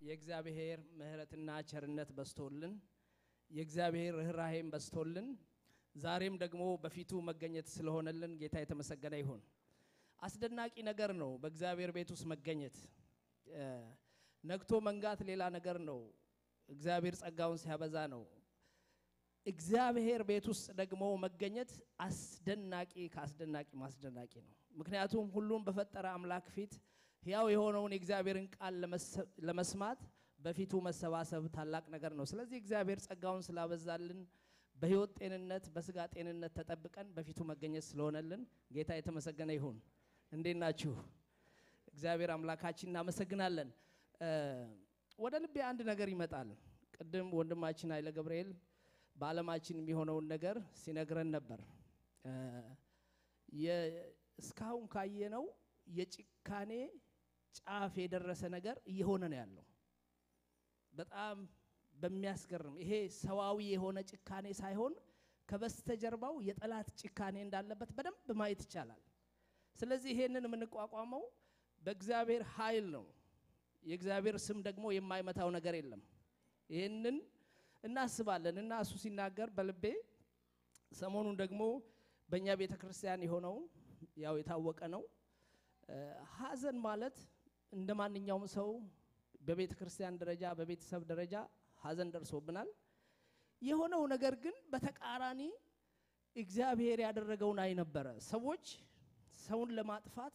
የእግዚአብሔር ምሕረትና ቸርነት በስቶልን የእግዚአብሔር ርኅራሄም በስቶልን ዛሬም ደግሞ በፊቱ መገኘት ስለሆነልን ጌታ የተመሰገነ ይሁን። አስደናቂ ነገር ነው በእግዚአብሔር ቤት ውስጥ መገኘት። ነግቶ መንጋት ሌላ ነገር ነው። እግዚአብሔር ጸጋውን ሲያበዛ ነው። እግዚአብሔር ቤት ውስጥ ደግሞ መገኘት አስደናቂ ከአስደናቂ ማስደናቂ ነው። ምክንያቱም ሁሉን በፈጠረ አምላክ ፊት ሕያው የሆነውን የእግዚአብሔርን ቃል ለመስማት በፊቱ መሰባሰብ ታላቅ ነገር ነው። ስለዚህ እግዚአብሔር ጸጋውን ስላበዛልን በሕይወት ጤንነት፣ በስጋ ጤንነት ተጠብቀን በፊቱ መገኘት ስለሆነልን ጌታ የተመሰገነ ይሁን። እንዴት ናችሁ? እግዚአብሔር አምላካችን እናመሰግናለን። ወደ ልቤ አንድ ነገር ይመጣል። ቅድም ወንድማችን ኃይለ ገብርኤል በዓለማችን የሚሆነውን ነገር ሲነግረን ነበር። እስካሁን ካየነው የጭካኔ ጫፍ የደረሰ ነገር እየሆነ ነው ያለው። በጣም በሚያስገርም ይሄ ሰዋዊ የሆነ ጭካኔ ሳይሆን ከበስተጀርባው የጠላት ጭካኔ እንዳለበት በደንብ ማየት ይቻላል። ስለዚህ ይሄንን የምንቋቋመው በእግዚአብሔር ኃይል ነው። የእግዚአብሔር ስም ደግሞ የማይመታው ነገር የለም። ይህንን እናስባለን እና እሱ ሲናገር በልቤ ሰሞኑን ደግሞ በእኛ ቤተ ክርስቲያን የሆነው ያው የታወቀ ነው። ሐዘን ማለት እንደ ማንኛውም ሰው በቤተ ክርስቲያን ደረጃ በቤተሰብ ደረጃ ሐዘን ደርሶብናል። የሆነው ነገር ግን በተቃራኒ እግዚአብሔር ያደረገውን አይነበረ ሰዎች ሰውን ለማጥፋት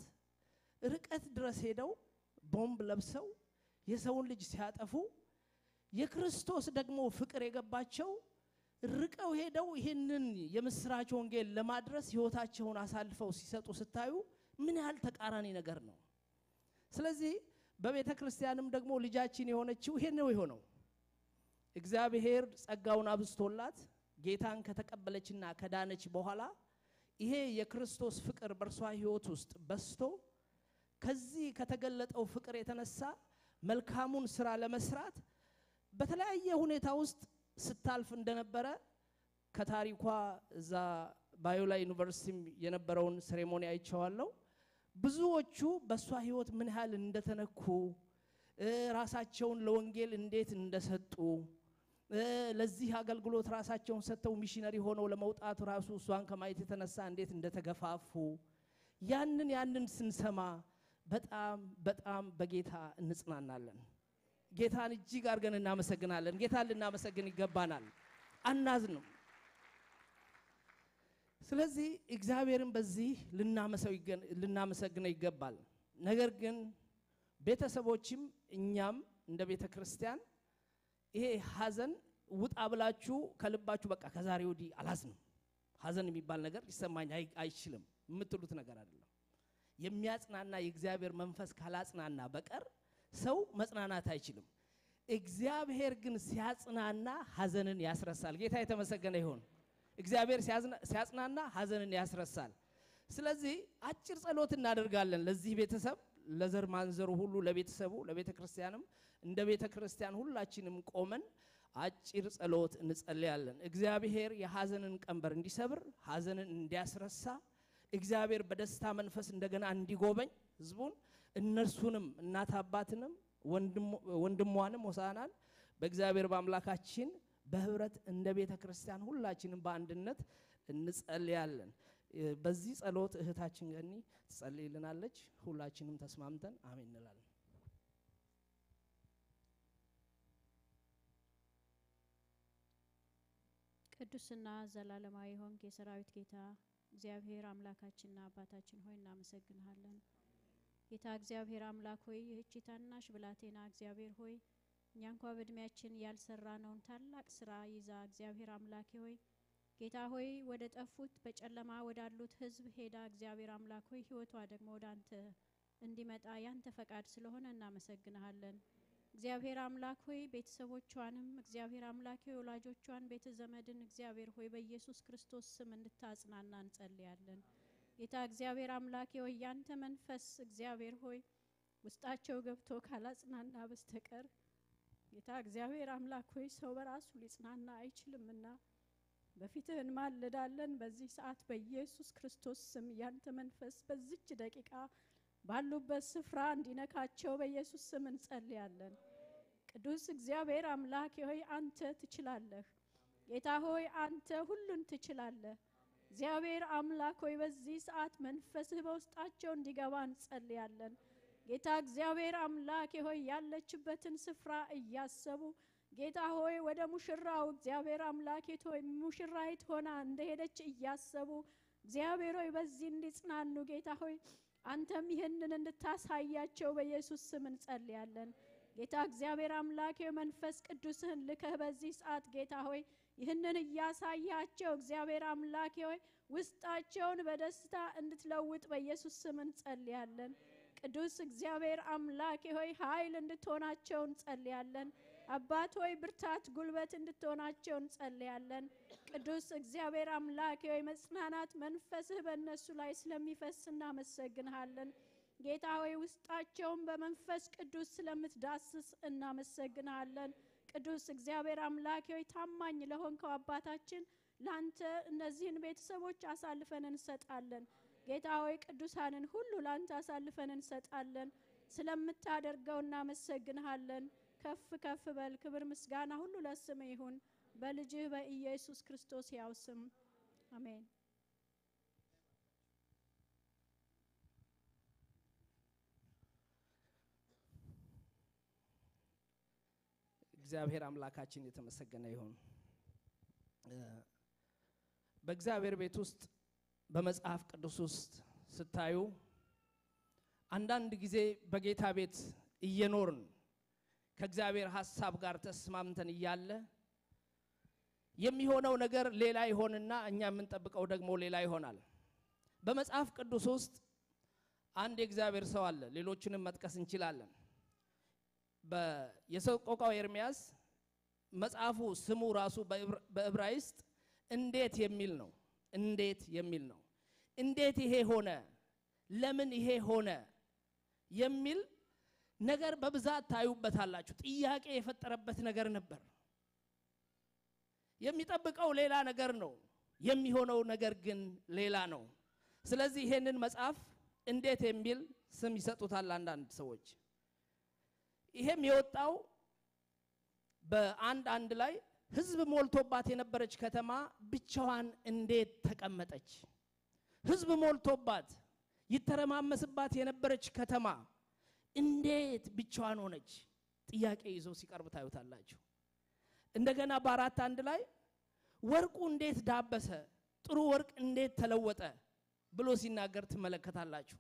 ርቀት ድረስ ሄደው ቦምብ ለብሰው የሰውን ልጅ ሲያጠፉ የክርስቶስ ደግሞ ፍቅር የገባቸው ርቀው ሄደው ይህንን የምስራች ወንጌል ለማድረስ ሕይወታቸውን አሳልፈው ሲሰጡ ስታዩ ምን ያህል ተቃራኒ ነገር ነው። ስለዚህ በቤተ ክርስቲያንም ደግሞ ልጃችን የሆነችው ይሄን ነው የሆነው። እግዚአብሔር ጸጋውን አብዝቶላት ጌታን ከተቀበለችና ከዳነች በኋላ ይሄ የክርስቶስ ፍቅር በእርሷ ሕይወት ውስጥ በስቶ ከዚህ ከተገለጠው ፍቅር የተነሳ መልካሙን ስራ ለመስራት በተለያየ ሁኔታ ውስጥ ስታልፍ እንደነበረ ከታሪኳ እዛ ባዮላ ዩኒቨርሲቲም የነበረውን ceremony አይቼዋለሁ። ብዙዎቹ በእሷ ህይወት ምን ያህል እንደተነኩ ራሳቸውን ለወንጌል እንዴት እንደሰጡ ለዚህ አገልግሎት ራሳቸውን ሰጥተው ሚሽነሪ ሆነው ለመውጣት ራሱ እሷን ከማየት የተነሳ እንዴት እንደተገፋፉ ያንን ያንን ስንሰማ በጣም በጣም በጌታ እንጽናናለን። ጌታን እጅግ አድርገን እናመሰግናለን። ጌታን ልናመሰግን ይገባናል። አናዝንም። ስለዚህ እግዚአብሔርን በዚህ ልናመሰግነው ይገባል። ነገር ግን ቤተሰቦችም እኛም እንደ ቤተ ክርስቲያን ይሄ ሐዘን ውጣ ብላችሁ ከልባችሁ በቃ ከዛሬ ወዲህ አላዝንም፣ ሐዘን የሚባል ነገር ሊሰማኝ አይችልም የምትሉት ነገር አይደለም። የሚያጽናና የእግዚአብሔር መንፈስ ካላጽናና በቀር ሰው መጽናናት አይችልም። እግዚአብሔር ግን ሲያጽናና ሐዘንን ያስረሳል። ጌታ የተመሰገነ ይሁን። እግዚአብሔር ሲያጽናና ሐዘንን ያስረሳል። ስለዚህ አጭር ጸሎት እናደርጋለን ለዚህ ቤተሰብ፣ ለዘር ማንዘሩ ሁሉ፣ ለቤተሰቡ፣ ለቤተ ክርስቲያንም እንደ ቤተ ክርስቲያን ሁላችንም ቆመን አጭር ጸሎት እንጸልያለን። እግዚአብሔር የሐዘንን ቀንበር እንዲሰብር፣ ሐዘንን እንዲያስረሳ እግዚአብሔር በደስታ መንፈስ እንደገና እንዲጎበኝ ህዝቡን እነርሱንም እናት አባትንም ወንድሟንም ሆሳናን በእግዚአብሔር በአምላካችን በህብረት እንደ ቤተ ክርስቲያን ሁላችንም በአንድነት እንጸልያለን። በዚህ ጸሎት እህታችን ገኒ ትጸልይልናለች። ሁላችንም ተስማምተን አሜን እንላለን። ቅዱስና ዘላለማዊ ሆንክ የሰራዊት ጌታ እግዚአብሔር አምላካችንና አባታችን ሆይ እናመሰግንሃለን። ጌታ እግዚአብሔር አምላክ ሆይ ይህቺ ታናሽ ብላቴና እግዚአብሔር ሆይ እኛ እንኳ በእድሜያችን ያልሰራነውን ታላቅ ስራ ይዛ እግዚአብሔር አምላኬ ሆይ ጌታ ሆይ ወደ ጠፉት በጨለማ ወዳሉት ህዝብ ሄዳ እግዚአብሔር አምላክ ሆይ ህይወቷ ደግሞ ወደ አንተ እንዲመጣ ያንተ ፈቃድ ስለሆነ እናመሰግንሃለን። እግዚአብሔር አምላክ ሆይ ቤተሰቦቿንም እግዚአብሔር አምላክ ሆይ ወላጆቿን ቤተ ዘመድን እግዚአብሔር ሆይ በኢየሱስ ክርስቶስ ስም እንድታጽናና እንጸልያለን። ጌታ እግዚአብሔር አምላክ ሆይ ያንተ መንፈስ እግዚአብሔር ሆይ ውስጣቸው ገብቶ ካላጽናና በስተቀር ጌታ እግዚአብሔር አምላክ ሆይ ሰው በራሱ ሊጽናና አይችልምና በፊትህ እንማልዳለን። በዚህ ሰዓት በኢየሱስ ክርስቶስ ስም ያንተ መንፈስ በዚች ደቂቃ ባሉበት ስፍራ እንዲነካቸው በኢየሱስ ስም እንጸልያለን። ቅዱስ እግዚአብሔር አምላክ ሆይ አንተ ትችላለህ። ጌታ ሆይ አንተ ሁሉን ትችላለህ። እግዚአብሔር አምላክ ሆይ በዚህ ሰዓት መንፈስህ በውስጣቸው እንዲገባ እንጸልያለን። ጌታ እግዚአብሔር አምላክ ሆይ ያለችበትን ስፍራ እያሰቡ ጌታ ሆይ ወደ ሙሽራው እግዚአብሔር አምላክ ሆይ ሙሽራይት ሆና እንደሄደች እያሰቡ እግዚአብሔር ሆይ በዚህ እንዲጽናኑ ጌታ ሆይ አንተም ይህንን እንድታሳያቸው በኢየሱስ ስም እንጸልያለን። ጌታ እግዚአብሔር አምላክ ሆይ መንፈስ ቅዱስህን ልከህ በዚህ ሰዓት ጌታ ሆይ ይህንን እያሳያቸው እግዚአብሔር አምላክ ሆይ ውስጣቸውን በደስታ እንድትለውጥ በኢየሱስ ስም እንጸልያለን። ቅዱስ እግዚአብሔር አምላክ ሆይ ኃይል እንድትሆናቸው እንጸልያለን። አባት ሆይ ብርታት፣ ጉልበት እንድትሆናቸው እንጸልያለን። ቅዱስ እግዚአብሔር አምላክ ሆይ መጽናናት መንፈስህ በእነሱ ላይ ስለሚፈስ እናመሰግንሃለን። ጌታ ሆይ ውስጣቸውን በመንፈስ ቅዱስ ስለምትዳስስ እናመሰግንሃለን። ቅዱስ እግዚአብሔር አምላክ ሆይ ታማኝ ለሆንከው አባታችን ላንተ እነዚህን ቤተሰቦች አሳልፈን እንሰጣለን። ጌታ ሆይ ቅዱሳንን ሁሉ ላንተ አሳልፈን እንሰጣለን። ስለምታደርገው እናመሰግንሃለን። ከፍ ከፍ በል። ክብር ምስጋና ሁሉ ለስም ይሁን በልጅህ በኢየሱስ ክርስቶስ ያው ስም አሜን። እግዚአብሔር አምላካችን የተመሰገነ ይሁን። በእግዚአብሔር ቤት ውስጥ በመጽሐፍ ቅዱስ ውስጥ ስታዩ አንዳንድ ጊዜ በጌታ ቤት እየኖርን ከእግዚአብሔር ሐሳብ ጋር ተስማምተን እያለ የሚሆነው ነገር ሌላ ይሆንና እኛ የምንጠብቀው ደግሞ ሌላ ይሆናል። በመጽሐፍ ቅዱስ ውስጥ አንድ የእግዚአብሔር ሰው አለ። ሌሎችንም መጥቀስ እንችላለን። የሰቆቃው ኤርምያስ መጽሐፉ ስሙ ራሱ በዕብራይስጥ እንዴት የሚል ነው። እንዴት የሚል ነው። እንዴት ይሄ ሆነ፣ ለምን ይሄ ሆነ የሚል ነገር በብዛት ታዩበታላችሁ። ጥያቄ የፈጠረበት ነገር ነበር። የሚጠብቀው ሌላ ነገር ነው፣ የሚሆነው ነገር ግን ሌላ ነው። ስለዚህ ይሄንን መጽሐፍ እንዴት የሚል ስም ይሰጡታል አንዳንድ ሰዎች። ይሄም የወጣው በአንድ አንድ ላይ ሕዝብ ሞልቶባት የነበረች ከተማ ብቻዋን እንዴት ተቀመጠች? ሕዝብ ሞልቶባት ይተረማመስባት የነበረች ከተማ እንዴት ብቻዋን ሆነች? ጥያቄ ይዞ ሲቀርብ ታዩታላችሁ። እንደገና በአራት አንድ ላይ ወርቁ እንዴት ዳበሰ፣ ጥሩ ወርቅ እንዴት ተለወጠ ብሎ ሲናገር ትመለከታላችሁ።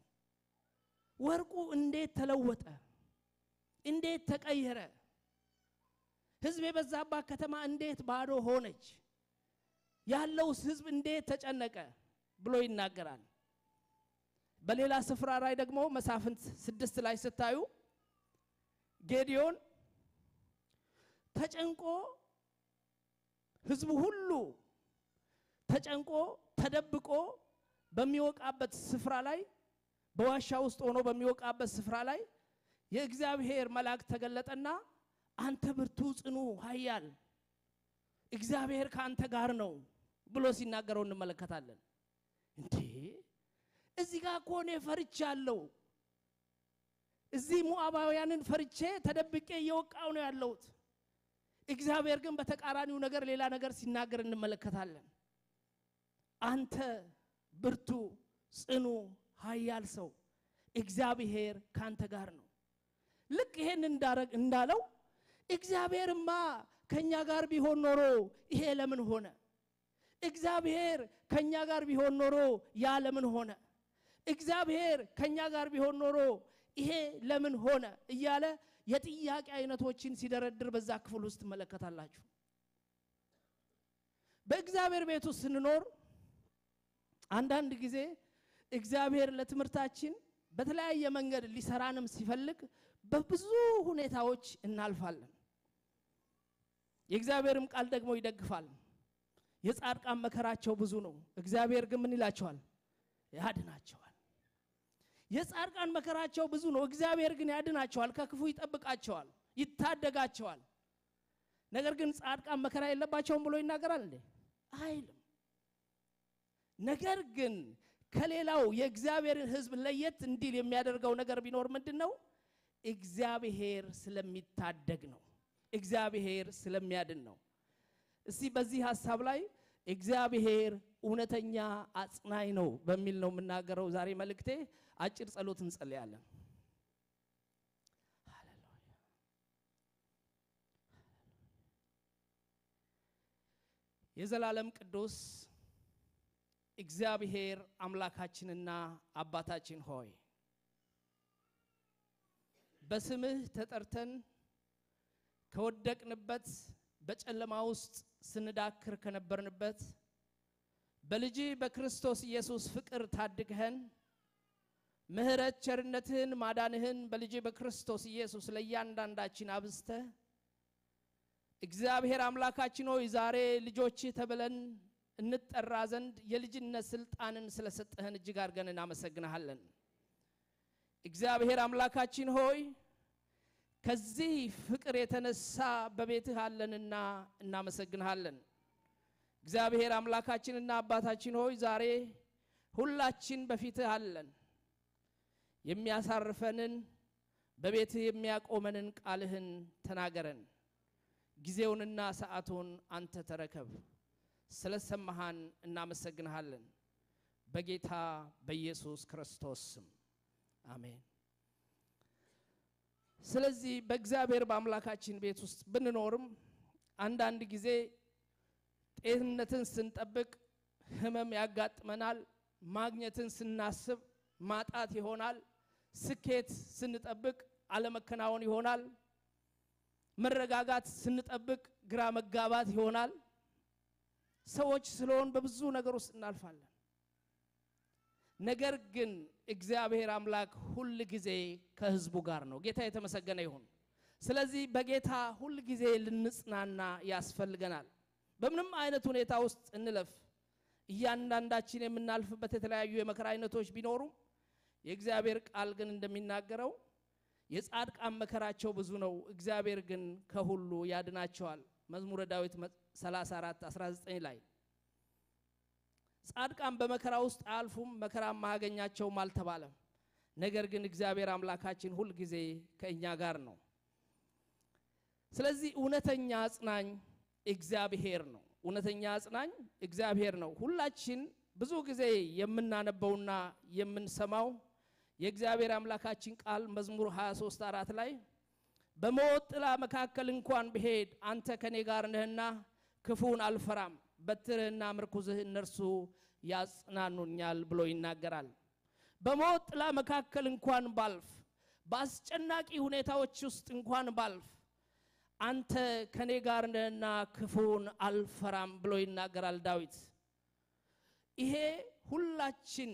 ወርቁ እንዴት ተለወጠ፣ እንዴት ተቀየረ፣ ህዝብ የበዛባት ከተማ እንዴት ባዶ ሆነች፣ ያለውስ ህዝብ እንዴት ተጨነቀ ብሎ ይናገራል። በሌላ ስፍራ ላይ ደግሞ መሳፍንት ስድስት ላይ ስታዩ ጌዲዮን ተጨንቆ ህዝቡ ሁሉ ተጨንቆ ተደብቆ በሚወቃበት ስፍራ ላይ በዋሻ ውስጥ ሆኖ በሚወቃበት ስፍራ ላይ የእግዚአብሔር መልአክ ተገለጠና አንተ ብርቱ ጽኑ ኃያል እግዚአብሔር ከአንተ ጋር ነው ብሎ ሲናገረው እንመለከታለን። እንዴ እዚህ ጋር እኮ እኔ ፈርቻለሁ። እዚህ ሞዓባውያንን ፈርቼ ተደብቄ እየወቃው ነው ያለሁት። እግዚአብሔር ግን በተቃራኒው ነገር ሌላ ነገር ሲናገር እንመለከታለን። አንተ ብርቱ ጽኑ ኃያል ሰው እግዚአብሔር ካንተ ጋር ነው። ልክ ይሄን እንዳለው እግዚአብሔርማ ከኛ ጋር ቢሆን ኖሮ ይሄ ለምን ሆነ? እግዚአብሔር ከኛ ጋር ቢሆን ኖሮ ያ ለምን ሆነ? እግዚአብሔር ከኛ ጋር ቢሆን ኖሮ ይሄ ለምን ሆነ እያለ የጥያቄ አይነቶችን ሲደረድር በዛ ክፍል ውስጥ ትመለከታላችሁ። በእግዚአብሔር ቤት ውስጥ ስንኖር አንዳንድ ጊዜ እግዚአብሔር ለትምህርታችን በተለያየ መንገድ ሊሰራንም ሲፈልግ በብዙ ሁኔታዎች እናልፋለን። የእግዚአብሔርም ቃል ደግሞ ይደግፋል። የጻድቃን መከራቸው ብዙ ነው፣ እግዚአብሔር ግን ምን ይላቸዋል? ያድናቸዋል። የጻድቃን መከራቸው ብዙ ነው፣ እግዚአብሔር ግን ያድናቸዋል፣ ከክፉ ይጠብቃቸዋል፣ ይታደጋቸዋል። ነገር ግን ጻድቃን መከራ የለባቸውም ብሎ ይናገራል እንዴ? አይልም። ነገር ግን ከሌላው የእግዚአብሔርን ሕዝብ ለየት እንዲል የሚያደርገው ነገር ቢኖር ምንድን ነው? እግዚአብሔር ስለሚታደግ ነው። እግዚአብሔር ስለሚያድን ነው። እስቲ በዚህ ሀሳብ ላይ እግዚአብሔር እውነተኛ አጽናኝ ነው በሚል ነው የምናገረው ዛሬ መልእክቴ። አጭር ጸሎት እንጸልያለን። የዘላለም ቅዱስ እግዚአብሔር አምላካችንና አባታችን ሆይ በስምህ ተጠርተን ከወደቅንበት በጨለማ ውስጥ ስንዳክር ከነበርንበት በልጅ በክርስቶስ ኢየሱስ ፍቅር ታድግኸን ምሕረት ቸርነትህን ማዳንህን በልጅ በክርስቶስ ኢየሱስ ለእያንዳንዳችን አብዝተህ እግዚአብሔር አምላካችን ሆይ ዛሬ ልጆችህ ተብለን እንጠራ ዘንድ የልጅነት ስልጣንን ስለሰጠህን እጅግ አድርገን እናመሰግንሃለን። እግዚአብሔር አምላካችን ሆይ ከዚህ ፍቅር የተነሳ በቤትህ አለንና እናመሰግንሃለን። እግዚአብሔር አምላካችንና አባታችን ሆይ ዛሬ ሁላችን በፊትህ አለን። የሚያሳርፈንን በቤትህ የሚያቆመንን ቃልህን ተናገረን። ጊዜውንና ሰዓቱን አንተ ተረከብ። ስለሰማሃን እናመሰግንሃለን። በጌታ በኢየሱስ ክርስቶስ ስም አሜን። ስለዚህ በእግዚአብሔር በአምላካችን ቤት ውስጥ ብንኖርም አንዳንድ ጊዜ ጤንነትን ስንጠብቅ ህመም ያጋጥመናል። ማግኘትን ስናስብ ማጣት ይሆናል። ስኬት ስንጠብቅ አለመከናወን ይሆናል። መረጋጋት ስንጠብቅ ግራ መጋባት ይሆናል። ሰዎች ስለሆን በብዙ ነገር ውስጥ እናልፋለን። ነገር ግን እግዚአብሔር አምላክ ሁል ጊዜ ከህዝቡ ጋር ነው። ጌታ የተመሰገነ ይሁን። ስለዚህ በጌታ ሁል ጊዜ ልንጽናና ያስፈልገናል። በምንም አይነት ሁኔታ ውስጥ እንለፍ፣ እያንዳንዳችን የምናልፍበት የተለያዩ የመከራ አይነቶች ቢኖሩም የእግዚአብሔር ቃል ግን እንደሚናገረው የጻድቃን መከራቸው ብዙ ነው፣ እግዚአብሔር ግን ከሁሉ ያድናቸዋል። መዝሙረ ዳዊት 34 19 ላይ ጻድቃን በመከራ ውስጥ አያልፉም፣ መከራም አያገኛቸውም አልተባለም። ነገር ግን እግዚአብሔር አምላካችን ሁል ጊዜ ከእኛ ጋር ነው። ስለዚህ እውነተኛ አጽናኝ እግዚአብሔር ነው። እውነተኛ አጽናኝ እግዚአብሔር ነው። ሁላችን ብዙ ጊዜ የምናነበውና የምንሰማው የእግዚአብሔር አምላካችን ቃል መዝሙር 23 አራት ላይ በሞት ጥላ መካከል እንኳን ብሄድ አንተ ከኔ ጋር ነህና ክፉን አልፈራም፣ በትርህና ምርኩዝህ እነርሱ ያጽናኑኛል ብሎ ይናገራል። በሞት ጥላ መካከል እንኳን ባልፍ፣ በአስጨናቂ ሁኔታዎች ውስጥ እንኳን ባልፍ አንተ ከኔ ጋር ነህና ክፉን አልፈራም ብሎ ይናገራል ዳዊት። ይሄ ሁላችን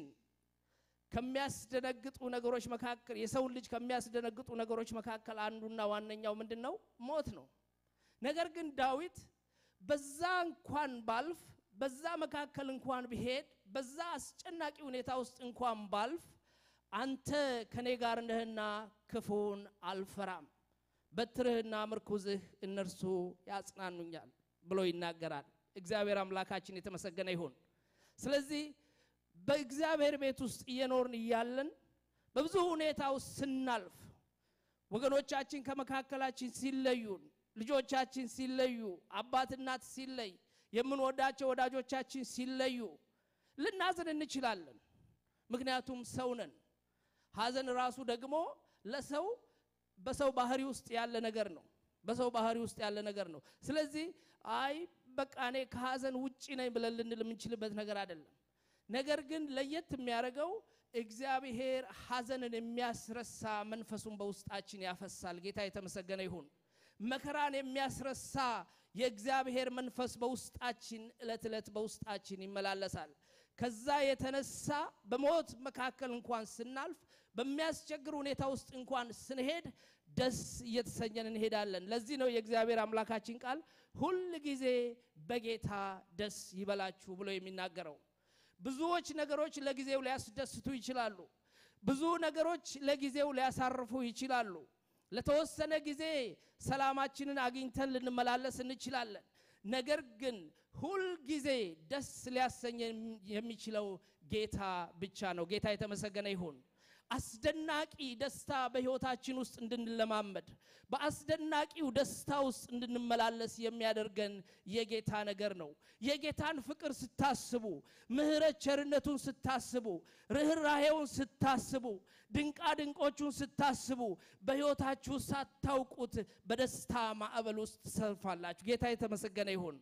ከሚያስደነግጡ ነገሮች መካከል የሰውን ልጅ ከሚያስደነግጡ ነገሮች መካከል አንዱና ዋነኛው ምንድን ነው? ሞት ነው። ነገር ግን ዳዊት በዛ እንኳን ባልፍ፣ በዛ መካከል እንኳን ብሄድ፣ በዛ አስጨናቂ ሁኔታ ውስጥ እንኳን ባልፍ አንተ ከኔ ጋር ነህና ክፉን አልፈራም፣ በትርህና ምርኩዝህ እነርሱ ያጽናኑኛል ብሎ ይናገራል። እግዚአብሔር አምላካችን የተመሰገነ ይሁን። ስለዚህ በእግዚአብሔር ቤት ውስጥ እየኖርን እያለን በብዙ ሁኔታ ውስጥ ስናልፍ ወገኖቻችን ከመካከላችን ሲለዩን፣ ልጆቻችን ሲለዩ፣ አባት እናት ሲለይ፣ የምንወዳቸው ወዳጆቻችን ሲለዩ ልናዝን እንችላለን። ምክንያቱም ሰው ነን። ሐዘን ራሱ ደግሞ ለሰው በሰው ባህሪ ውስጥ ያለ ነገር ነው። በሰው ባህሪ ውስጥ ያለ ነገር ነው። ስለዚህ አይ በቃ እኔ ከሐዘን ውጪ ነኝ ብለን ልንል የምንችልበት ነገር አይደለም። ነገር ግን ለየት የሚያደርገው እግዚአብሔር ሐዘንን የሚያስረሳ መንፈሱን በውስጣችን ያፈሳል። ጌታ የተመሰገነ ይሁን። መከራን የሚያስረሳ የእግዚአብሔር መንፈስ በውስጣችን ዕለት ዕለት በውስጣችን ይመላለሳል። ከዛ የተነሳ በሞት መካከል እንኳን ስናልፍ፣ በሚያስቸግር ሁኔታ ውስጥ እንኳን ስንሄድ ደስ እየተሰኘን እንሄዳለን። ለዚህ ነው የእግዚአብሔር አምላካችን ቃል ሁል ጊዜ በጌታ ደስ ይበላችሁ ብሎ የሚናገረው። ብዙዎች ነገሮች ለጊዜው ሊያስደስቱ ይችላሉ። ብዙ ነገሮች ለጊዜው ሊያሳርፉ ይችላሉ። ለተወሰነ ጊዜ ሰላማችንን አግኝተን ልንመላለስ እንችላለን። ነገር ግን ሁል ጊዜ ደስ ሊያሰኝ የሚችለው ጌታ ብቻ ነው። ጌታ የተመሰገነ ይሁን። አስደናቂ ደስታ በሕይወታችን ውስጥ እንድንለማመድ በአስደናቂው ደስታ ውስጥ እንድንመላለስ የሚያደርገን የጌታ ነገር ነው። የጌታን ፍቅር ስታስቡ፣ ምሕረት ቸርነቱን ስታስቡ፣ ርኅራሄውን ስታስቡ፣ ድንቃ ድንቆቹን ስታስቡ በሕይወታችሁ ሳታውቁት በደስታ ማዕበል ውስጥ ትሰልፋላችሁ። ጌታ የተመሰገነ ይሁን።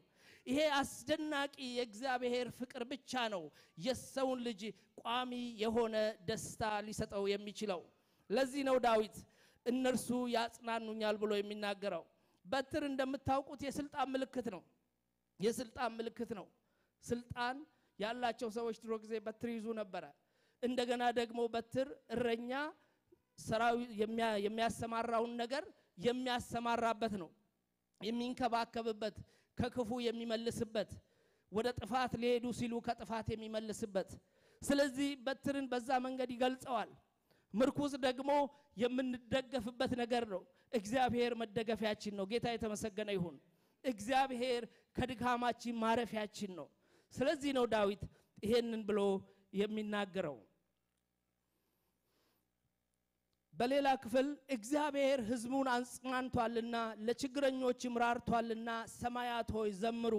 ይሄ አስደናቂ የእግዚአብሔር ፍቅር ብቻ ነው የሰውን ልጅ ቋሚ የሆነ ደስታ ሊሰጠው የሚችለው። ለዚህ ነው ዳዊት እነርሱ ያጽናኑኛል ብሎ የሚናገረው። በትር እንደምታውቁት የስልጣን ምልክት ነው። የስልጣን ምልክት ነው። ስልጣን ያላቸው ሰዎች ድሮ ጊዜ በትር ይዙ ነበረ። እንደገና ደግሞ በትር እረኛ ሰራዊት የሚያሰማራውን ነገር የሚያሰማራበት ነው፣ የሚንከባከብበት ከክፉ የሚመልስበት ወደ ጥፋት ሊሄዱ ሲሉ ከጥፋት የሚመልስበት። ስለዚህ በትርን በዛ መንገድ ይገልጸዋል። ምርኩዝ ደግሞ የምንደገፍበት ነገር ነው። እግዚአብሔር መደገፊያችን ነው። ጌታ የተመሰገነ ይሁን። እግዚአብሔር ከድካማችን ማረፊያችን ነው። ስለዚህ ነው ዳዊት ይሄንን ብሎ የሚናገረው። በሌላ ክፍል እግዚአብሔር ሕዝቡን አጽናንቷልና ለችግረኞችም ራርቷልና ሰማያት ሆይ ዘምሩ፣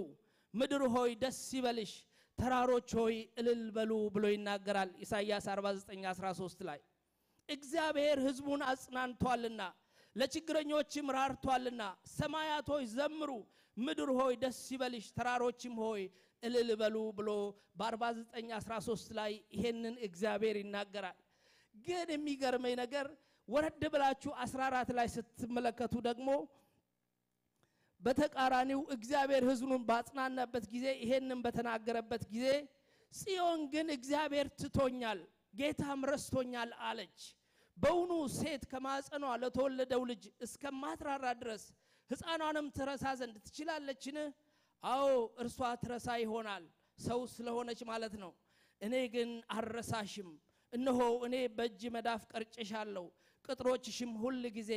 ምድር ሆይ ደስ ይበልሽ፣ ተራሮች ሆይ እልል በሉ ብሎ ይናገራል ኢሳይያስ 49 13 ላይ እግዚአብሔር ሕዝቡን አጽናንቷልና ለችግረኞችም ራርቷልና ሰማያት ሆይ ዘምሩ፣ ምድር ሆይ ደስ ይበልሽ፣ ተራሮችም ሆይ እልል በሉ ብሎ በ49 13 ላይ ይሄንን እግዚአብሔር ይናገራል። ግን የሚገርመኝ ነገር ወረድ ብላችሁ 14 ላይ ስትመለከቱ ደግሞ በተቃራኒው እግዚአብሔር ሕዝቡን ባጽናናበት ጊዜ ይሄንን በተናገረበት ጊዜ ጽዮን ግን እግዚአብሔር ትቶኛል፣ ጌታም ረስቶኛል አለች። በውኑ ሴት ከማጸኗ ለተወለደው ልጅ እስከማትራራ ድረስ ሕፃኗንም ትረሳ ዘንድ ትችላለችን? አዎ እርሷ ትረሳ ይሆናል፣ ሰው ስለሆነች ማለት ነው። እኔ ግን አልረሳሽም እነሆ እኔ በእጅ መዳፍ ቀርጬሻለሁ፣ ቅጥሮችሽም ሁል ጊዜ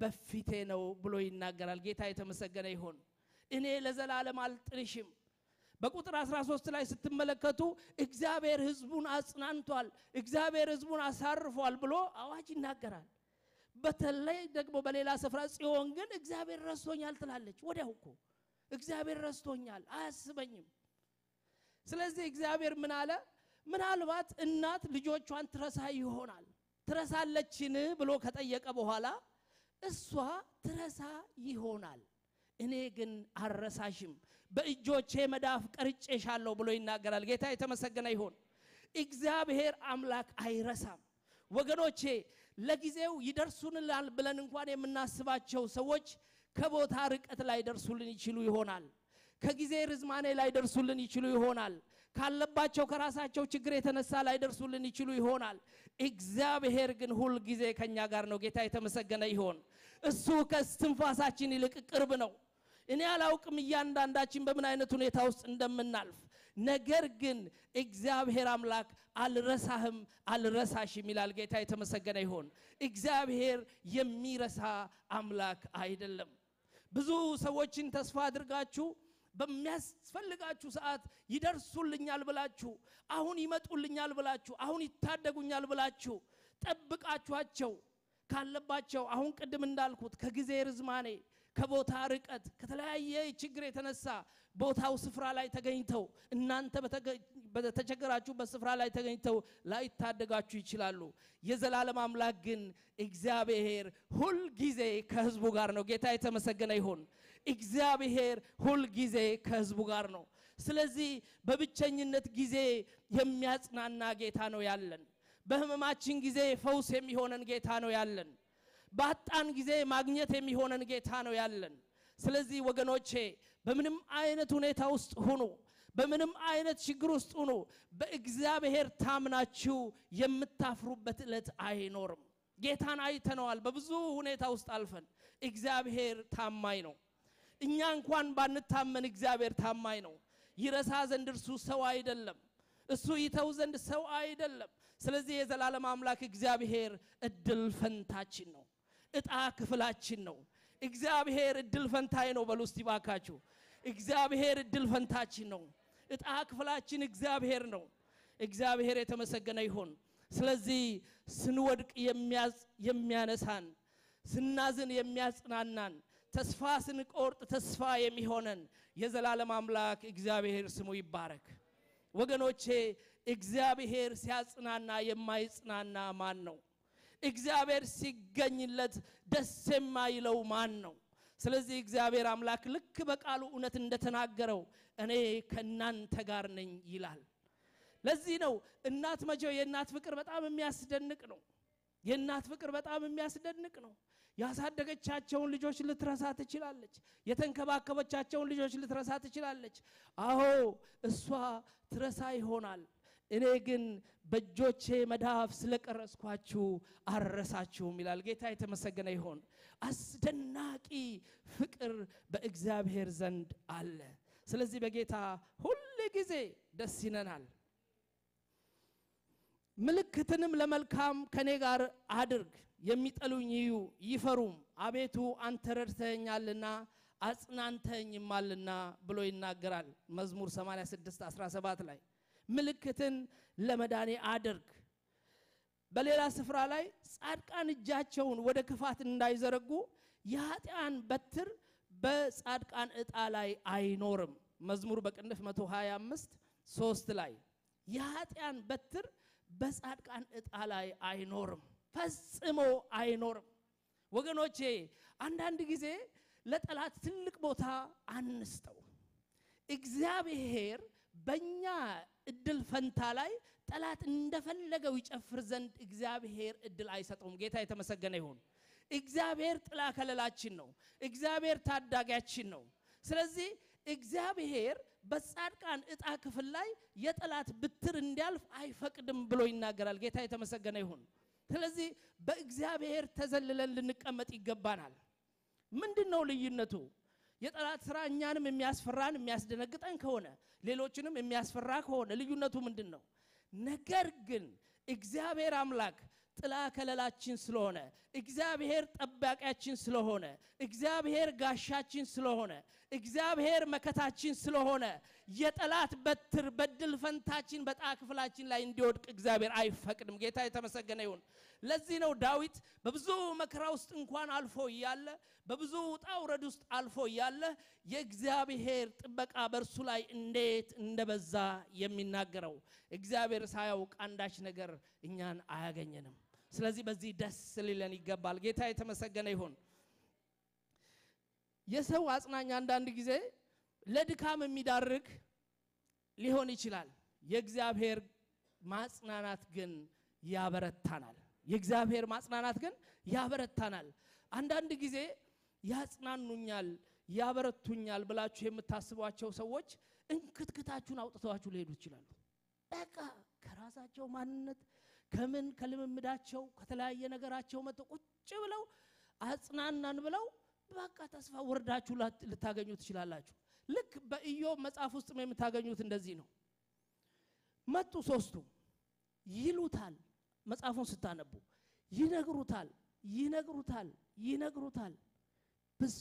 በፊቴ ነው ብሎ ይናገራል። ጌታ የተመሰገነ ይሁን። እኔ ለዘላለም አልጥልሽም። በቁጥር 13 ላይ ስትመለከቱ እግዚአብሔር ሕዝቡን አጽናንቷል፣ እግዚአብሔር ሕዝቡን አሳርፏል ብሎ አዋጅ ይናገራል። በተለይ ደግሞ በሌላ ስፍራ ጽዮን ግን እግዚአብሔር ረስቶኛል ትላለች። ወዲያው እኮ እግዚአብሔር ረስቶኛል፣ አያስበኝም። ስለዚህ እግዚአብሔር ምን አለ? ምናልባት እናት ልጆቿን ትረሳ ይሆናል ትረሳለችን ብሎ ከጠየቀ በኋላ እሷ ትረሳ ይሆናል፣ እኔ ግን አልረሳሽም፣ በእጆቼ መዳፍ ቀርጬሻለሁ ብሎ ይናገራል። ጌታ የተመሰገነ ይሁን። እግዚአብሔር አምላክ አይረሳም። ወገኖቼ ለጊዜው ይደርሱንላል ብለን እንኳን የምናስባቸው ሰዎች ከቦታ ርቀት ላይ ደርሱልን ይችሉ ይሆናል። ከጊዜ ርዝማኔ ላይ ደርሱልን ይችሉ ይሆናል። ካለባቸው ከራሳቸው ችግር የተነሳ ላይ ደርሱልን ይችሉ ይሆናል። እግዚአብሔር ግን ሁል ጊዜ ከኛ ጋር ነው። ጌታ የተመሰገነ ይሆን። እሱ ከስትንፋሳችን ይልቅ ቅርብ ነው። እኔ አላውቅም እያንዳንዳችን በምን አይነት ሁኔታ ውስጥ እንደምናልፍ። ነገር ግን እግዚአብሔር አምላክ አልረሳህም፣ አልረሳሽም ይላል። ጌታ የተመሰገነ ይሆን። እግዚአብሔር የሚረሳ አምላክ አይደለም። ብዙ ሰዎችን ተስፋ አድርጋችሁ በሚያስፈልጋችሁ ሰዓት ይደርሱልኛል ብላችሁ አሁን ይመጡልኛል ብላችሁ አሁን ይታደጉኛል ብላችሁ ጠብቃችኋቸው። ካለባቸው አሁን ቅድም እንዳልኩት ከጊዜ ርዝማኔ ከቦታ ርቀት ከተለያየ ችግር የተነሳ ቦታው ስፍራ ላይ ተገኝተው እናንተ በተቸገራችሁበት ስፍራ ላይ ተገኝተው ላይታደጋችሁ ይችላሉ። የዘላለም አምላክ ግን እግዚአብሔር ሁል ጊዜ ከሕዝቡ ጋር ነው። ጌታ የተመሰገነ ይሁን። እግዚአብሔር ሁል ጊዜ ከሕዝቡ ጋር ነው። ስለዚህ በብቸኝነት ጊዜ የሚያጽናና ጌታ ነው ያለን። በሕመማችን ጊዜ ፈውስ የሚሆነን ጌታ ነው ያለን። ባጣን ጊዜ ማግኘት የሚሆነን ጌታ ነው ያለን። ስለዚህ ወገኖቼ በምንም አይነት ሁኔታ ውስጥ ሁኑ፣ በምንም አይነት ችግር ውስጥ ሁኑ፣ በእግዚአብሔር ታምናችሁ የምታፍሩበት ዕለት አይኖርም። ጌታን አይተነዋል። በብዙ ሁኔታ ውስጥ አልፈን እግዚአብሔር ታማኝ ነው። እኛ እንኳን ባንታመን እግዚአብሔር ታማኝ ነው። ይረሳ ዘንድ እርሱ ሰው አይደለም። እሱ ይተው ዘንድ ሰው አይደለም። ስለዚህ የዘላለም አምላክ እግዚአብሔር እድል ፈንታችን ነው፣ እጣ ክፍላችን ነው። እግዚአብሔር እድል ፈንታዬ ነው በሉ እስቲ ባካችሁ። እግዚአብሔር እድል ፈንታችን ነው። እጣ ክፍላችን እግዚአብሔር ነው። እግዚአብሔር የተመሰገነ ይሁን። ስለዚህ ስንወድቅ የሚያነሳን፣ ስናዝን የሚያጽናናን፣ ተስፋ ስንቆርጥ ተስፋ የሚሆነን የዘላለም አምላክ እግዚአብሔር ስሙ ይባረክ። ወገኖቼ እግዚአብሔር ሲያጽናና የማይጽናና ማን ነው? እግዚአብሔር ሲገኝለት ደስ የማይለው ማን ነው? ስለዚህ እግዚአብሔር አምላክ ልክ በቃሉ እውነት እንደተናገረው እኔ ከእናንተ ጋር ነኝ ይላል። ለዚህ ነው እናት መቼው የእናት ፍቅር በጣም የሚያስደንቅ ነው። የእናት ፍቅር በጣም የሚያስደንቅ ነው። ያሳደገቻቸውን ልጆች ልትረሳ ትችላለች። የተንከባከበቻቸውን ልጆች ልትረሳ ትችላለች። አዎ እሷ ትረሳ ይሆናል። እኔ ግን በእጆቼ መዳፍ ስለቀረጽኳችሁ አልረሳችሁም ይላል። ጌታ የተመሰገነ ይሆን። አስደናቂ ፍቅር በእግዚአብሔር ዘንድ አለ። ስለዚህ በጌታ ሁል ጊዜ ደስ ይለናል። ምልክትንም ለመልካም ከኔ ጋር አድርግ፣ የሚጠሉኝ ይዩ ይፈሩም፣ አቤቱ አንተ ረድተኸኛልና አጽናንተኝማልና ብሎ ይናገራል መዝሙር 86 17 ላይ ምልክትን ለመዳኔ አድርግ። በሌላ ስፍራ ላይ ጻድቃን እጃቸውን ወደ ክፋት እንዳይዘረጉ የኃጢአን በትር በጻድቃን ዕጣ ላይ አይኖርም። መዝሙር በቅንፍ 125 ሶስት ላይ የኃጢአን በትር በጻድቃን ዕጣ ላይ አይኖርም፣ ፈጽሞ አይኖርም። ወገኖቼ አንዳንድ ጊዜ ለጠላት ትልቅ ቦታ አንስጠው። እግዚአብሔር በእኛ እድል ፈንታ ላይ ጠላት እንደፈለገው ይጨፍር ዘንድ እግዚአብሔር እድል አይሰጠውም። ጌታ የተመሰገነ ይሁን። እግዚአብሔር ጥላ ከለላችን ነው። እግዚአብሔር ታዳጊያችን ነው። ስለዚህ እግዚአብሔር በጻድቃን ዕጣ ክፍል ላይ የጠላት ብትር እንዲያልፍ አይፈቅድም ብሎ ይናገራል። ጌታ የተመሰገነ ይሁን። ስለዚህ በእግዚአብሔር ተዘልለን ልንቀመጥ ይገባናል። ምንድን ነው ልዩነቱ? የጠላት ስራ እኛንም የሚያስፈራን የሚያስደነግጠን ከሆነ ሌሎችንም የሚያስፈራ ከሆነ ልዩነቱ ምንድን ነው? ነገር ግን እግዚአብሔር አምላክ ጥላ ከለላችን ስለሆነ እግዚአብሔር ጠባቂያችን ስለሆነ እግዚአብሔር ጋሻችን ስለሆነ እግዚአብሔር መከታችን ስለሆነ የጠላት በትር በድል ፈንታችን በዕጣ ክፍላችን ላይ እንዲወድቅ እግዚአብሔር አይፈቅድም። ጌታ የተመሰገነ ይሁን። ለዚህ ነው ዳዊት በብዙ መከራ ውስጥ እንኳን አልፎ እያለ በብዙ ውጣ ውረድ ውስጥ አልፎ እያለ የእግዚአብሔር ጥበቃ በእርሱ ላይ እንዴት እንደበዛ የሚናገረው። እግዚአብሔር ሳያውቅ አንዳች ነገር እኛን አያገኘንም። ስለዚህ በዚህ ደስ ሊለን ይገባል። ጌታ የተመሰገነ ይሁን። የሰው አጽናኝ አንዳንድ ጊዜ ለድካም የሚዳርግ ሊሆን ይችላል። የእግዚአብሔር ማጽናናት ግን ያበረታናል። የእግዚአብሔር ማጽናናት ግን ያበረታናል። አንዳንድ ጊዜ ያጽናኑኛል፣ ያበረቱኛል ብላችሁ የምታስቧቸው ሰዎች እንክትክታችሁን አውጥተዋችሁ ሊሄዱ ይችላሉ። በቃ ከራሳቸው ማንነት ከምን ከልምምዳቸው ከተለያየ ነገራቸው መጥተው ቁጭ ብለው አጽናናን ብለው በቃ ተስፋ ወርዳችሁ ልታገኙ ትችላላችሁ። ልክ በኢዮብ መጽሐፍ ውስጥ የምታገኙት እንደዚህ ነው። መጡ ሶስቱ ይሉታል። መጽሐፉን ስታነቡ ይነግሩታል፣ ይነግሩታል፣ ይነግሩታል። ብዙ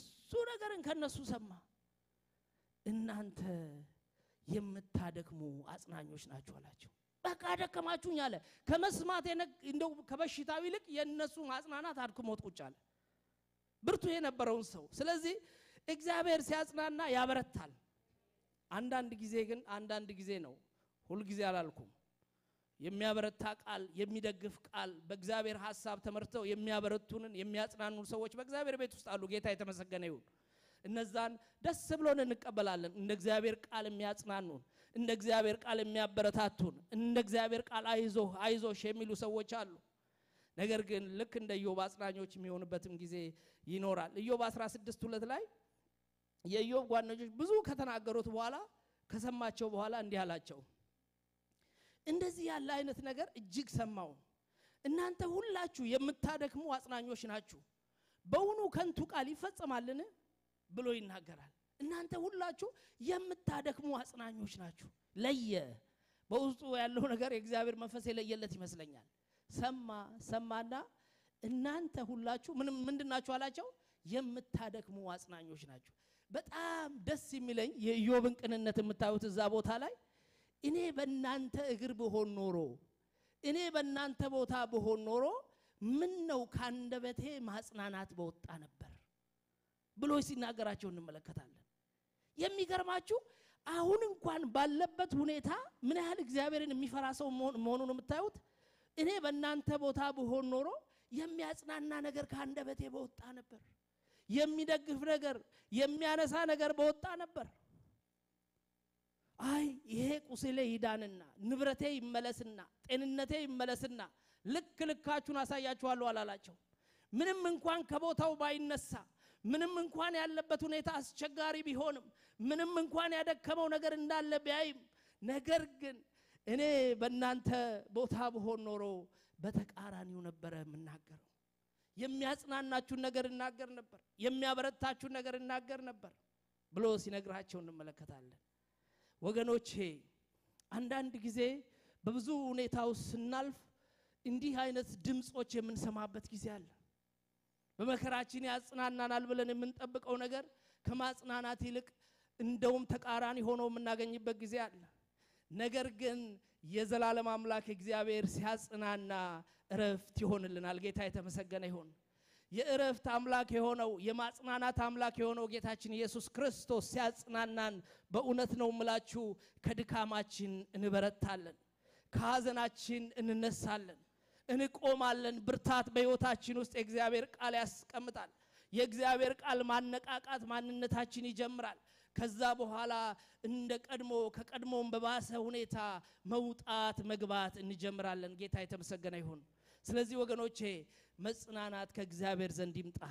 ነገርን ከነሱ ሰማ። እናንተ የምታደክሙ አጽናኞች ናችሁ አላቸው። በቃ ደከማችሁኝ አለ። ከመስማት እንደው ከበሽታው ይልቅ የእነሱ ማጽናናት አድክሞት ቁጭ አለ ብርቱ የነበረውን ሰው። ስለዚህ እግዚአብሔር ሲያጽናና ያበረታል። አንዳንድ ጊዜ ግን አንዳንድ ጊዜ ነው፣ ሁልጊዜ አላልኩም። የሚያበረታ ቃል፣ የሚደግፍ ቃል በእግዚአብሔር ሐሳብ ተመርተው የሚያበረቱንን የሚያጽናኑን ሰዎች በእግዚአብሔር ቤት ውስጥ አሉ። ጌታ የተመሰገነ ይሁን። እነዛን ደስ ብሎን እንቀበላለን። እንደ እግዚአብሔር ቃል የሚያጽናኑን፣ እንደ እግዚአብሔር ቃል የሚያበረታቱን፣ እንደ እግዚአብሔር ቃል አይዞህ አይዞሽ የሚሉ ሰዎች አሉ። ነገር ግን ልክ እንደ ኢዮብ አጽናኞች የሚሆንበትም ጊዜ ይኖራል። ኢዮብ 16 ሁለት ላይ የኢዮብ ጓደኞች ብዙ ከተናገሩት በኋላ ከሰማቸው በኋላ እንዲህ አላቸው፣ እንደዚህ ያለ አይነት ነገር እጅግ ሰማው። እናንተ ሁላችሁ የምታደክሙ አጽናኞች ናችሁ። በውኑ ከንቱ ቃል ይፈጸማልን ብሎ ይናገራል። እናንተ ሁላችሁ የምታደክሙ አጽናኞች ናችሁ። ለየ በውስጡ ያለው ነገር የእግዚአብሔር መንፈስ የለየለት ይመስለኛል። ሰማ ሰማና እናንተ ሁላችሁ ምንም ምንድናችሁ አላቸው? የምታደክሙ አጽናኞች ናችሁ። በጣም ደስ የሚለኝ የኢዮብን ቅንነት የምታዩት እዛ ቦታ ላይ እኔ በእናንተ እግር ብሆን ኖሮ እኔ በእናንተ ቦታ ብሆን ኖሮ ምን ነው ከአንደበቴ ማጽናናት በወጣ ነበር ብሎ ሲናገራቸው እንመለከታለን። የሚገርማችሁ አሁን እንኳን ባለበት ሁኔታ ምን ያህል እግዚአብሔርን የሚፈራ ሰው መሆኑን የምታዩት እኔ በእናንተ ቦታ ብሆን ኖሮ የሚያጽናና ነገር ከአንደበቴ በወጣ ነበር፣ የሚደግፍ ነገር የሚያነሳ ነገር በወጣ ነበር። አይ ይሄ ቁስሌ ይዳንና ንብረቴ ይመለስና ጤንነቴ ይመለስና ልክ ልካችሁን አሳያችኋለሁ አላላቸው። ምንም እንኳን ከቦታው ባይነሳ፣ ምንም እንኳን ያለበት ሁኔታ አስቸጋሪ ቢሆንም፣ ምንም እንኳን ያደከመው ነገር እንዳለ ቢያይም፣ ነገር ግን እኔ በእናንተ ቦታ ብሆን ኖሮ በተቃራኒው ነበረ የምናገረው። የሚያጽናናችሁን ነገር እናገር ነበር፣ የሚያበረታችሁን ነገር እናገር ነበር ብሎ ሲነግራቸው እንመለከታለን። ወገኖቼ አንዳንድ ጊዜ በብዙ ሁኔታ ውስጥ ስናልፍ እንዲህ አይነት ድምፆች የምንሰማበት ጊዜ አለ። በመከራችን ያጽናናናል ብለን የምንጠብቀው ነገር ከማጽናናት ይልቅ እንደውም ተቃራኒ ሆኖ የምናገኝበት ጊዜ አለ። ነገር ግን የዘላለም አምላክ እግዚአብሔር ሲያጽናና እረፍት ይሆንልናል። ጌታ የተመሰገነ ይሁን። የእረፍት አምላክ የሆነው የማጽናናት አምላክ የሆነው ጌታችን ኢየሱስ ክርስቶስ ሲያጽናናን በእውነት ነው እምላችሁ ከድካማችን እንበረታለን፣ ከሐዘናችን እንነሳለን፣ እንቆማለን። ብርታት በሕይወታችን ውስጥ የእግዚአብሔር ቃል ያስቀምጣል። የእግዚአብሔር ቃል ማነቃቃት ማንነታችን ይጀምራል። ከዛ በኋላ እንደ ቀድሞ ከቀድሞም በባሰ ሁኔታ መውጣት መግባት እንጀምራለን። ጌታ የተመሰገነ ይሁን። ስለዚህ ወገኖቼ መጽናናት ከእግዚአብሔር ዘንድ ይምጣ።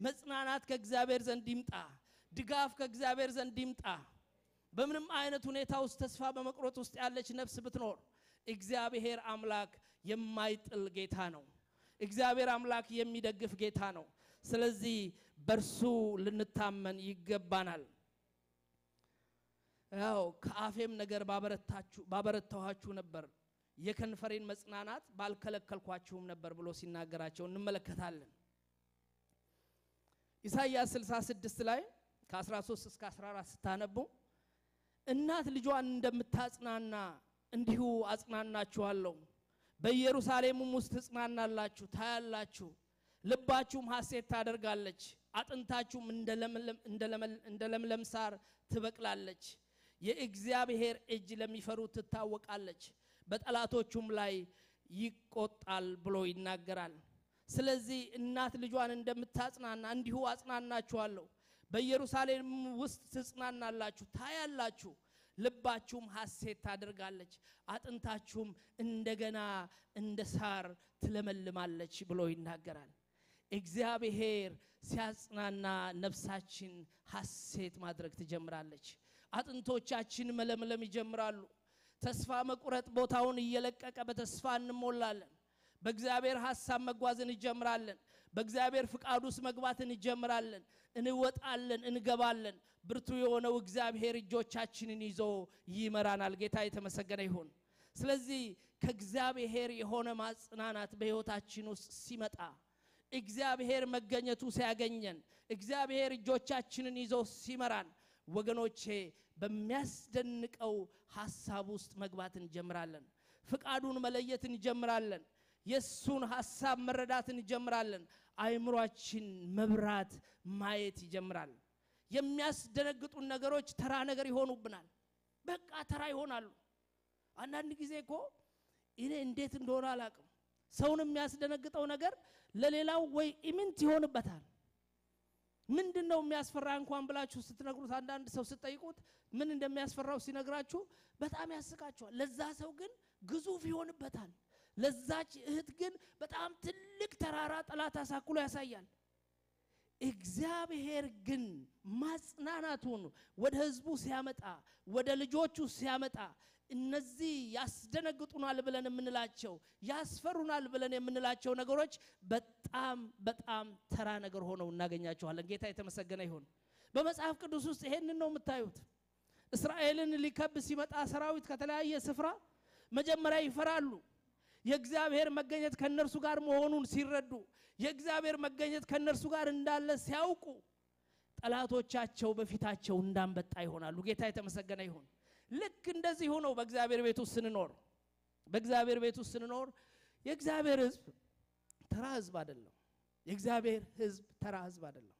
መጽናናት ከእግዚአብሔር ዘንድ ይምጣ። ድጋፍ ከእግዚአብሔር ዘንድ ይምጣ። በምንም አይነት ሁኔታ ውስጥ ተስፋ በመቁረጥ ውስጥ ያለች ነፍስ ብትኖር እግዚአብሔር አምላክ የማይጥል ጌታ ነው። እግዚአብሔር አምላክ የሚደግፍ ጌታ ነው። ስለዚህ በእርሱ ልንታመን ይገባናል። ያው ከአፌም ነገር ባበረታኋችሁ ነበር የከንፈሬን መጽናናት ባልከለከልኳችሁም ነበር ብሎ ሲናገራቸው እንመለከታለን። ኢሳይያስ 66 ላይ ከ13 እስከ 14 ስታነቡ እናት ልጇን እንደምታጽናና እንዲሁ አጽናናችኋለሁ፣ በኢየሩሳሌምም ውስጥ ትጽናናላችሁ፣ ታያላችሁ፣ ልባችሁም ሐሴት ታደርጋለች፣ አጥንታችሁም እንደ ለምለም ሳር ትበቅላለች። የእግዚአብሔር እጅ ለሚፈሩት ትታወቃለች በጠላቶቹም ላይ ይቆጣል ብሎ ይናገራል። ስለዚህ እናት ልጇን እንደምታጽናና እንዲሁ አጽናናችኋለሁ። በኢየሩሳሌም ውስጥ ትጽናናላችሁ፣ ታያላችሁ፣ ልባችሁም ሐሴት ታደርጋለች፣ አጥንታችሁም እንደገና እንደ ሳር ትለመልማለች ብሎ ይናገራል። እግዚአብሔር ሲያጽናና ነፍሳችን ሐሴት ማድረግ ትጀምራለች። አጥንቶቻችን መለምለም ይጀምራሉ። ተስፋ መቁረጥ ቦታውን እየለቀቀ በተስፋ እንሞላለን። በእግዚአብሔር ሐሳብ መጓዝ እንጀምራለን። በእግዚአብሔር ፍቃድ ውስጥ መግባት እንጀምራለን። እንወጣለን፣ እንገባለን። ብርቱ የሆነው እግዚአብሔር እጆቻችንን ይዞ ይመራናል። ጌታ የተመሰገነ ይሁን። ስለዚህ ከእግዚአብሔር የሆነ ማጽናናት በሕይወታችን ውስጥ ሲመጣ እግዚአብሔር መገኘቱ ሲያገኘን እግዚአብሔር እጆቻችንን ይዞ ሲመራን ወገኖቼ በሚያስደንቀው ሐሳብ ውስጥ መግባት እንጀምራለን። ፍቃዱን መለየት እንጀምራለን። የእሱን ሐሳብ መረዳት እንጀምራለን። አይምሯችን መብራት ማየት ይጀምራል። የሚያስደነግጡን ነገሮች ተራ ነገር ይሆኑብናል። በቃ ተራ ይሆናሉ። አንዳንድ ጊዜ እኮ እኔ እንዴት እንደሆነ አላቅም፣ ሰውን የሚያስደነግጠው ነገር ለሌላው ወይ ኢምንት ይሆንበታል። ምንድን ነው የሚያስፈራ እንኳን ብላችሁ ስትነግሩት አንዳንድ ሰው ስትጠይቁት ምን እንደሚያስፈራው ሲነግራችሁ በጣም ያስቃችኋል። ለዛ ሰው ግን ግዙፍ ይሆንበታል። ለዛች እህት ግን በጣም ትልቅ ተራራ ጠላት አሳክሎ ያሳያል። እግዚአብሔር ግን ማጽናናቱን ወደ ሕዝቡ ሲያመጣ ወደ ልጆቹ ሲያመጣ እነዚህ ያስደነግጡናል ብለን የምንላቸው ያስፈሩናል ብለን የምንላቸው ነገሮች በጣም በጣም ተራ ነገር ሆነው እናገኛቸዋለን። ጌታ የተመሰገነ ይሁን። በመጽሐፍ ቅዱስ ውስጥ ይሄንን ነው የምታዩት። እስራኤልን ሊከብ ሲመጣ ሰራዊት ከተለያየ ስፍራ መጀመሪያ ይፈራሉ። የእግዚአብሔር መገኘት ከእነርሱ ጋር መሆኑን ሲረዱ፣ የእግዚአብሔር መገኘት ከእነርሱ ጋር እንዳለ ሲያውቁ ጠላቶቻቸው በፊታቸው እንዳንበጣ ይሆናሉ። ጌታ የተመሰገነ ይሁን። ልክ እንደዚህ ሆነው በእግዚአብሔር ቤት ውስጥ ስንኖር በእግዚአብሔር ቤት ውስጥ ስንኖር የእግዚአብሔር ሕዝብ ተራ ሕዝብ አይደለም። የእግዚአብሔር ሕዝብ ተራ ሕዝብ አይደለም።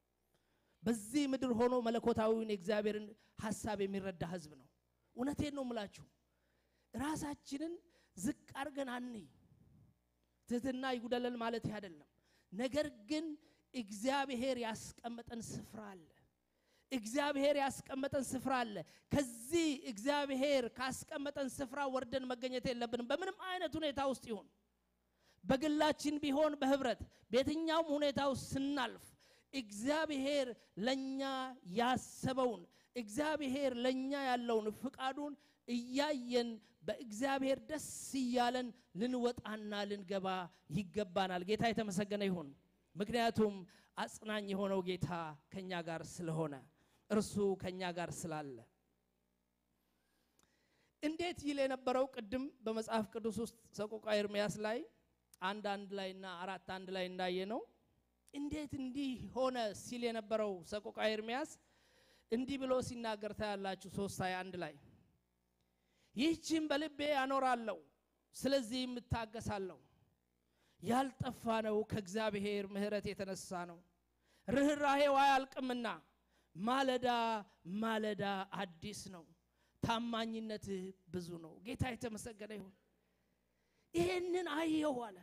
በዚህ ምድር ሆኖ መለኮታዊውን የእግዚአብሔርን ሀሳብ የሚረዳ ሕዝብ ነው። እውነቴን ነው የምላችሁ። ራሳችንን ዝቅ አድርገን አንይ። ትህትና ይጉደለል ማለት አይደለም። ነገር ግን እግዚአብሔር ያስቀመጠን ስፍራ አለ። እግዚአብሔር ያስቀመጠን ስፍራ አለ። ከዚህ እግዚአብሔር ካስቀመጠን ስፍራ ወርደን መገኘት የለብንም። በምንም አይነት ሁኔታ ውስጥ ይሁን፣ በግላችን ቢሆን በህብረት፣ በየትኛውም ሁኔታ ውስጥ ስናልፍ እግዚአብሔር ለኛ ያሰበውን እግዚአብሔር ለኛ ያለውን ፍቃዱን እያየን በእግዚአብሔር ደስ እያለን ልንወጣና ልንገባ ይገባናል። ጌታ የተመሰገነ ይሁን። ምክንያቱም አጽናኝ የሆነው ጌታ ከኛ ጋር ስለሆነ እርሱ ከኛ ጋር ስላለ እንዴት ይል የነበረው ቅድም በመጽሐፍ ቅዱስ ውስጥ ሰቆቃ ኤርምያስ ላይ አንድ አንድ ላይ እና አራት አንድ ላይ እንዳየ ነው። እንዴት እንዲህ ሆነ ሲል የነበረው ሰቆቃ ኤርምያስ እንዲህ ብሎ ሲናገር ታያላችሁ። ሶስት ሃያ አንድ ላይ ይህችን በልቤ አኖራለሁ፣ ስለዚህም እታገሳለሁ። ያልጠፋ ነው ከእግዚአብሔር ምሕረት የተነሳ ነው፣ ርኅራሄው አያልቅምና ማለዳ ማለዳ አዲስ ነው፣ ታማኝነትህ ብዙ ነው። ጌታ የተመሰገነ ይሁን። ይሄንን አየሁ አለ።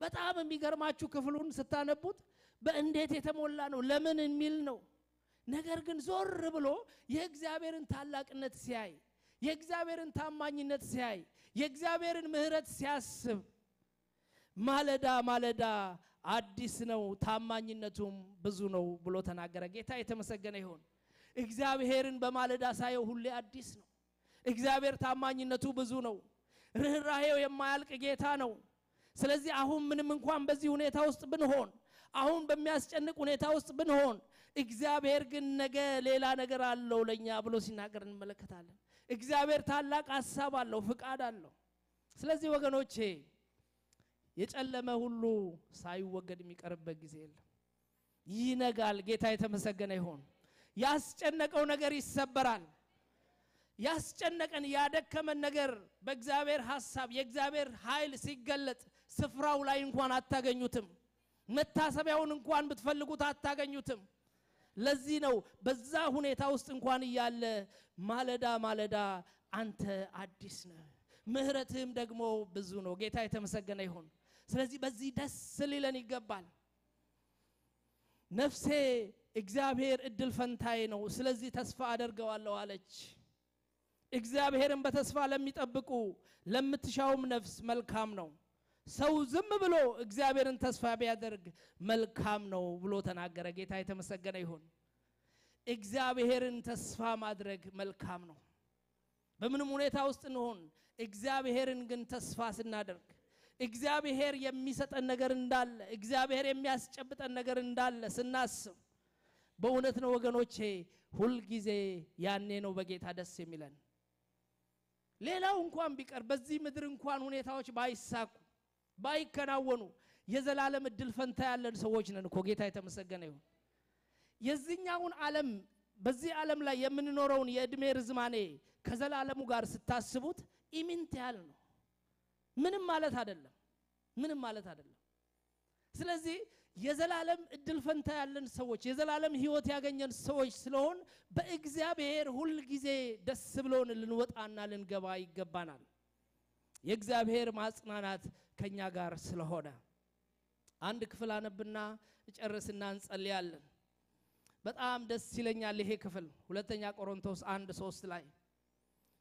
በጣም የሚገርማችሁ ክፍሉን ስታነቡት በእንዴት የተሞላ ነው፣ ለምን የሚል ነው። ነገር ግን ዞር ብሎ የእግዚአብሔርን ታላቅነት ሲያይ የእግዚአብሔርን ታማኝነት ሲያይ የእግዚአብሔርን ምሕረት ሲያስብ ማለዳ ማለዳ አዲስ ነው ታማኝነቱም ብዙ ነው ብሎ ተናገረ። ጌታ የተመሰገነ ይሁን። እግዚአብሔርን በማለዳ ሳየው ሁሌ አዲስ ነው። እግዚአብሔር ታማኝነቱ ብዙ ነው። ርኅራሄው የማያልቅ ጌታ ነው። ስለዚህ አሁን ምንም እንኳን በዚህ ሁኔታ ውስጥ ብንሆን፣ አሁን በሚያስጨንቅ ሁኔታ ውስጥ ብንሆን፣ እግዚአብሔር ግን ነገ ሌላ ነገር አለው ለእኛ ብሎ ሲናገር እንመለከታለን። እግዚአብሔር ታላቅ ሀሳብ አለው፣ ፍቃድ አለው። ስለዚህ ወገኖቼ የጨለመ ሁሉ ሳይወገድ የሚቀርበት ጊዜ የለም። ይነጋል። ጌታ የተመሰገነ ይሁን። ያስጨነቀው ነገር ይሰበራል። ያስጨነቀን ያደከመን ነገር በእግዚአብሔር ሀሳብ የእግዚአብሔር ኃይል ሲገለጥ ስፍራው ላይ እንኳን አታገኙትም። መታሰቢያውን እንኳን ብትፈልጉት አታገኙትም። ለዚህ ነው በዛ ሁኔታ ውስጥ እንኳን እያለ ማለዳ ማለዳ አንተ አዲስ ነህ፣ ምሕረትህም ደግሞ ብዙ ነው። ጌታ የተመሰገነ ይሁን። ስለዚህ በዚህ ደስ ሊለን ይገባል። ነፍሴ እግዚአብሔር እድል ፈንታዬ ነው፣ ስለዚህ ተስፋ አደርገዋለሁ አለች። እግዚአብሔርን በተስፋ ለሚጠብቁ ለምትሻውም ነፍስ መልካም ነው። ሰው ዝም ብሎ እግዚአብሔርን ተስፋ ቢያደርግ መልካም ነው ብሎ ተናገረ። ጌታ የተመሰገነ ይሁን። እግዚአብሔርን ተስፋ ማድረግ መልካም ነው። በምንም ሁኔታ ውስጥ እንሆን፣ እግዚአብሔርን ግን ተስፋ ስናደርግ እግዚአብሔር የሚሰጠን ነገር እንዳለ እግዚአብሔር የሚያስጨብጠን ነገር እንዳለ ስናስብ በእውነት ነው ወገኖቼ፣ ሁልጊዜ ያኔ ነው በጌታ ደስ የሚለን። ሌላው እንኳን ቢቀር በዚህ ምድር እንኳን ሁኔታዎች ባይሳኩ ባይከናወኑ የዘላለም እድል ፈንታ ያለን ሰዎች ነን እኮ። ጌታ የተመሰገነ ይሁን። የዚህኛውን ዓለም በዚህ ዓለም ላይ የምንኖረውን የእድሜ ርዝማኔ ከዘላለሙ ጋር ስታስቡት ኢሚንት ያህል ነው። ምንም ማለት አይደለም። ምንም ማለት አይደለም። ስለዚህ የዘላለም እድል ፈንታ ያለን ሰዎች የዘላለም ሕይወት ያገኘን ሰዎች ስለሆን በእግዚአብሔር ሁል ጊዜ ደስ ብሎን ልንወጣና ልንገባ ይገባናል። የእግዚአብሔር ማጽናናት ከኛ ጋር ስለሆነ አንድ ክፍል አነብና እጨርስና እንጸልያለን። በጣም ደስ ይለኛል ይሄ ክፍል ሁለተኛ ቆሮንቶስ አንድ ሶስት ላይ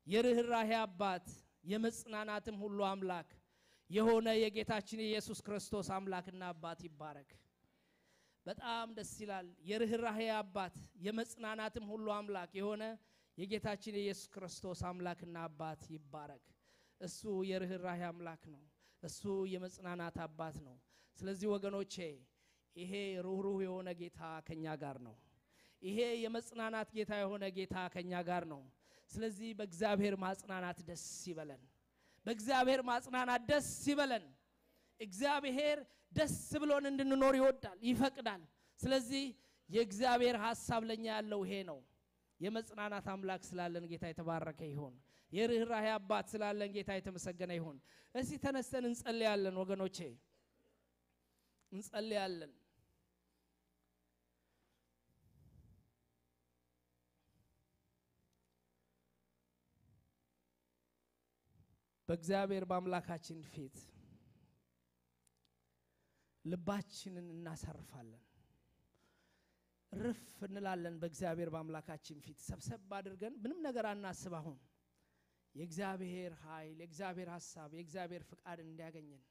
የርኅራሄ አባት የመጽናናትም ሁሉ አምላክ የሆነ የጌታችን የኢየሱስ ክርስቶስ አምላክና አባት ይባረክ። በጣም ደስ ይላል። የርኅራሄ አባት የመጽናናትም ሁሉ አምላክ የሆነ የጌታችን የኢየሱስ ክርስቶስ አምላክና አባት ይባረክ። እሱ የርኅራሄ አምላክ ነው። እሱ የመጽናናት አባት ነው። ስለዚህ ወገኖቼ ይሄ ሩህሩህ የሆነ ጌታ ከኛ ጋር ነው። ይሄ የመጽናናት ጌታ የሆነ ጌታ ከኛ ጋር ነው። ስለዚህ በእግዚአብሔር ማጽናናት ደስ ይበለን። በእግዚአብሔር ማጽናናት ደስ ይበለን። እግዚአብሔር ደስ ብሎን እንድንኖር ይወዳል፣ ይፈቅዳል። ስለዚህ የእግዚአብሔር ሐሳብ ለኛ ያለው ይሄ ነው። የመጽናናት አምላክ ስላለን ጌታ የተባረከ ይሁን። የርኅራኄ አባት ስላለን ጌታ የተመሰገነ ይሁን። እስቲ ተነስተን እንጸልያለን ወገኖቼ፣ እንጸልያለን። በእግዚአብሔር በአምላካችን ፊት ልባችንን እናሳርፋለን። ርፍ እንላለን። በእግዚአብሔር በአምላካችን ፊት ሰብሰብ አድርገን ምንም ነገር አናስብ። አሁን የእግዚአብሔር ኃይል፣ የእግዚአብሔር ሀሳብ፣ የእግዚአብሔር ፍቃድ እንዲያገኘን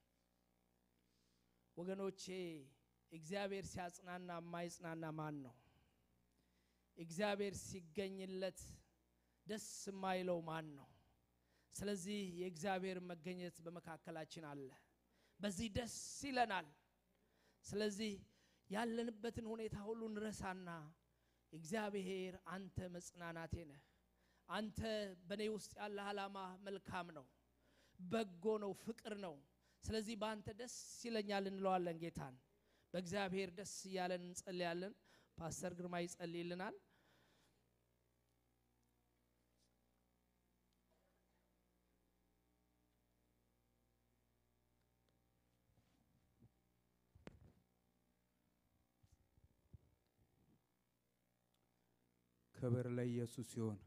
ወገኖቼ። እግዚአብሔር ሲያጽናና የማይጽናና ማን ነው? እግዚአብሔር ሲገኝለት ደስ የማይለው ማን ነው? ስለዚህ የእግዚአብሔር መገኘት በመካከላችን አለ። በዚህ ደስ ይለናል። ስለዚህ ያለንበትን ሁኔታ ሁሉ እንረሳና እግዚአብሔር አንተ መጽናናቴ ነህ፣ አንተ በእኔ ውስጥ ያለ ዓላማ መልካም ነው፣ በጎ ነው፣ ፍቅር ነው። ስለዚህ በአንተ ደስ ይለኛል እንለዋለን ጌታን። በእግዚአብሔር ደስ እያለን እንጸልያለን። ፓስተር ግርማ ይጸልይልናል። ክብር ለኢየሱስ ይሁን።